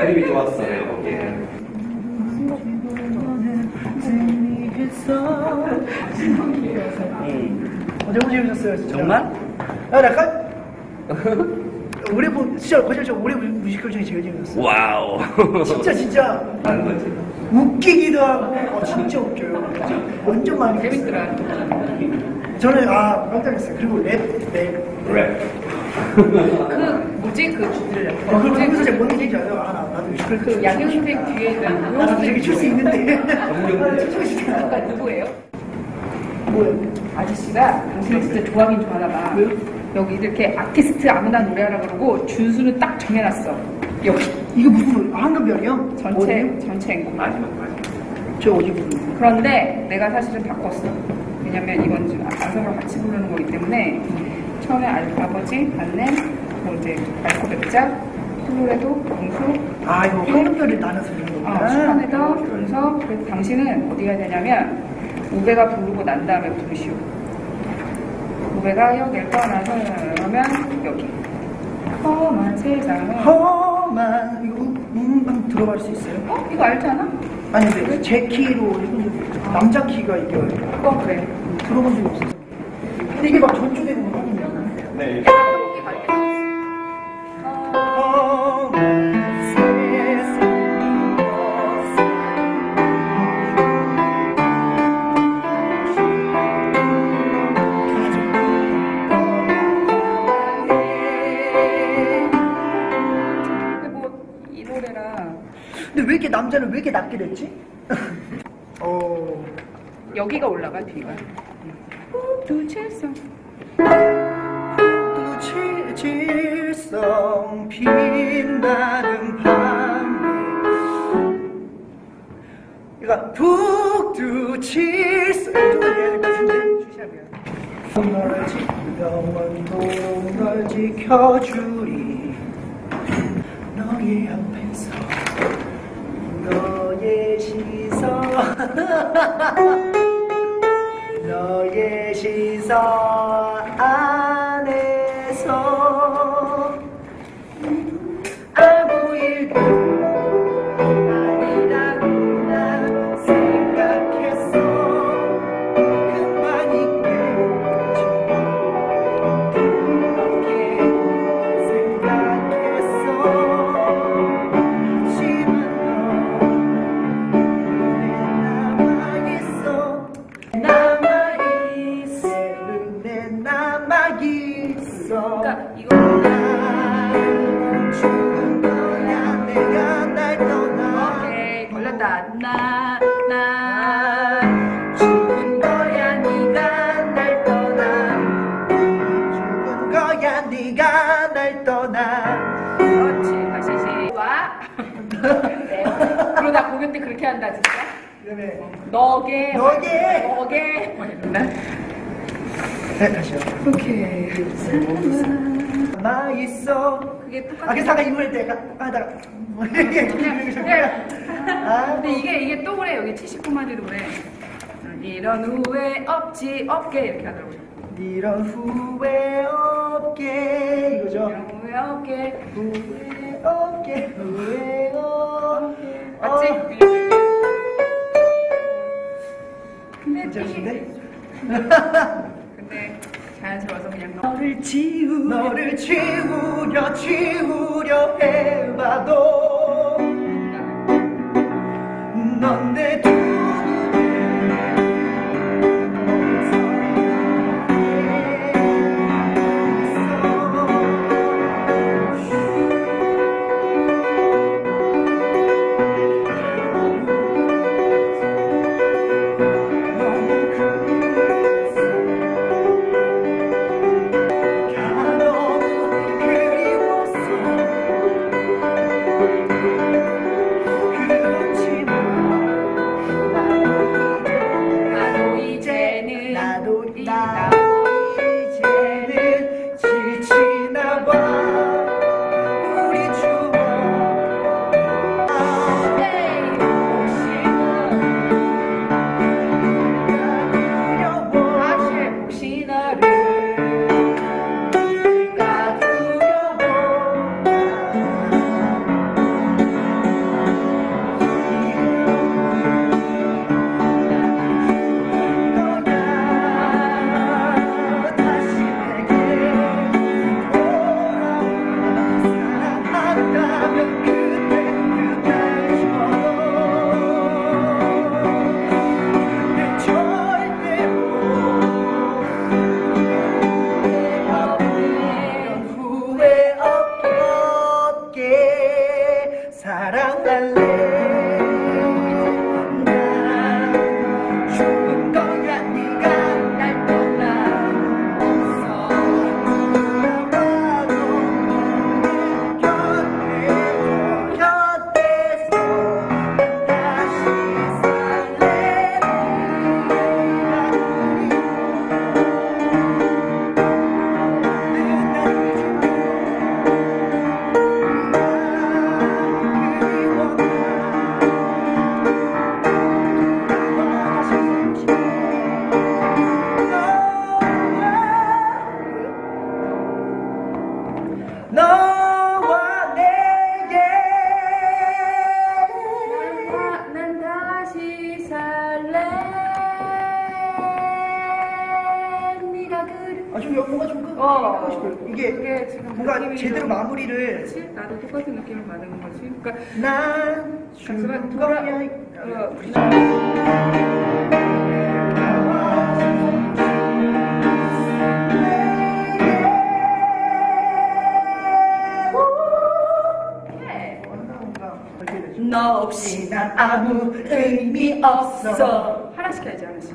그림이 좋았어요. 예. 음. 어, 너무 재밌었어요, 진짜. 정말? 아, 약간 올해 본 진짜 거짓말 저 올해 뮤지컬 중에 제일 재밌었어요. 와우. 진짜 진짜 다른 거지. 웃기기도 하고 어, 진짜 웃겨요. 완전 많이 재밌더라. 저는 아 깜짝 놀랐어요. 그리고 랩, 랩. 랩. 그 뭐지 그 어, 그리고 거기서 제가 뭔 얘기인지 알아요? 아, 나, 나도 뮤지컬 그 양현생 뒤에 있는 아, 나도 우영생 저기 출수 있는데. 아까 누구예요? 뭐예요? 아저씨가 당신을 진짜 좋아하긴 좋아하나 봐. 왜요? 여기 이렇게 아티스트 아무나 노래하라 그러고 준수는 딱 정해놨어. 여기 이거 무슨? 아, 한금별이요? 전체 어디요? 전체 앵곡. 마지막 마지막. 저 어디 부르는 그런데 내가 사실은 바꿨어. 왜냐면 이건 지금 안성을 같이 부르는 거기 때문에 처음에 알, 아버지, 안내, 뭐 이제 알코 백자, 콜로레도, 동수, 아, 이거 황금별을 나눠서 부르는 어, 거구나. 슈퍼네더, 그래서 그래서 당신은 어디 가야 되냐면 우베가 부르고 난 다음에 부르시오. 우베가 여길 떠나서 하면 여기. 험한 세상을 험한 이거 음방 들어갈 수 있어요? 어? 이거 알지 않아? 아니 근데 제 키로 해본 적이 없어요. 남자 키가 이겨요. 어 그래. 들어본 적이 없어요. 근데 이게 막 저쪽에 보면 하거든요. 네. 근데 왜 이렇게 남자는 왜 이렇게 낮게 됐지? 어. 여기가 올라가 뒤가. 두 칠성. 또 칠칠성 빛나는 밤에 그러니까 북두 칠성 이거 주샵이야. 널 지켜원도 널 지켜주리 너의 앞에서 너의 시선. 너의 시선. 안 그러다 공연 때 그렇게 한다 진짜. 너게. 너게. 너게. 뭐 이런다. 네 다시요 오케이. 나 있어 그게 아 똑같아. 아까 인물 때 하다가 뭐아 근데 이게 이게 또 그래 여기 79마디도 그래. 이런 후회 없지 없게 이렇게 하더라고. 이런 후회 없게 이거죠 이런 후회 없게. 후회 없게 후회 없게 맞지? 어. 근데 괜찮 으신데? 근데 자연스러워서 그냥 너. 너를 지우 너를 지우려 지우려 해봐도 아, 좀 뭔가 좀 끄- 어. 하고 싶어요. 이게 그게 지금 뭔가 느낌이 제대로 좀- 마무리를 그렇지? 나도 똑같은 느낌을 받은 거지 그러니까 난 죽을 돌아 어, 너 없이 난 아무 의미 없어 하나씩 해야지 하나씩